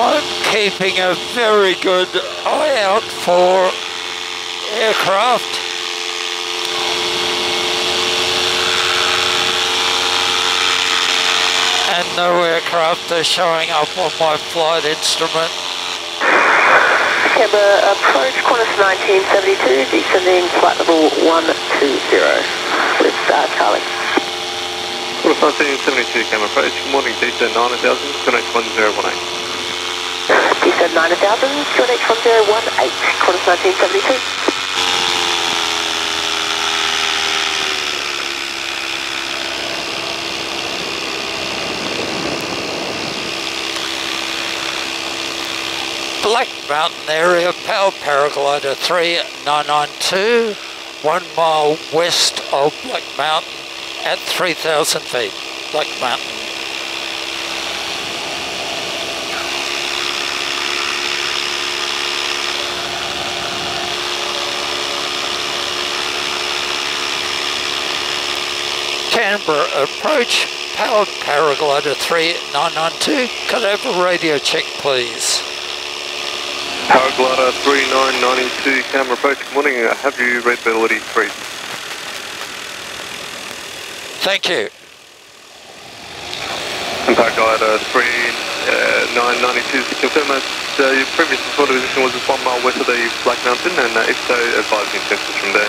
I'm keeping a very good eye out for aircraft. And no aircraft are showing up on my flight instrument. Canberra approach Qantas 1972, descending flight level 120 with uh, Charlie. Qantas 1972, Canberra approach. Morning, DC 9000, connect 1018. Descend 9000, QNH 1018, Qantas 1972. Black Mountain area, Power Paraglider 3992, one mile west of Black Mountain at 3,000 feet. Black Mountain. Canberra approach, powered Paraglider 3992. Could I have a radio check, please? Paraglider 3992, Canberra approach. Good morning, uh, have you readability 3? Thank you. And Paraglider 3992, to confirm that uh, your previous reported position was just one mile west of the Black Mountain, and uh, if so, advise me intentions from there.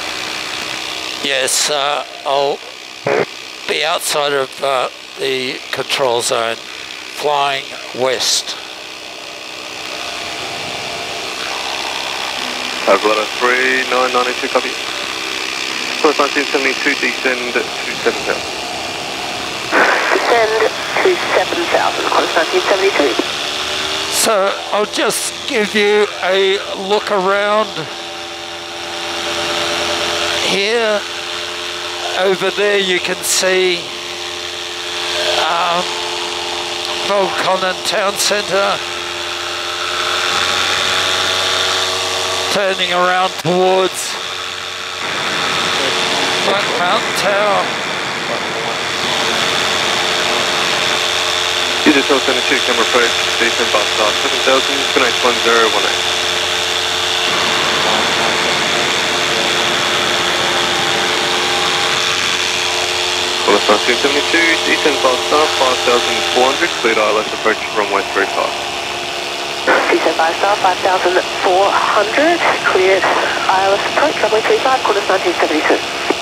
Yes, uh, I'll be outside of uh, the control zone, flying west. Paraglider 3992, copy. Qantas 1972, descend to 7000. Descend to 7000, Qantas 1972. So I'll just give you a look around here. Over there you can see um, Belconnen Town Centre. Turning around towards Black Mountain Tower. User 1272, Canberra approach, descend bus star 7000, connect 1018. Qantas 1972, descend bus star 5400, cleared ILS approach from West 35. Descend via star 5400, cleared ILS approach, runway 35, Qantas 1972.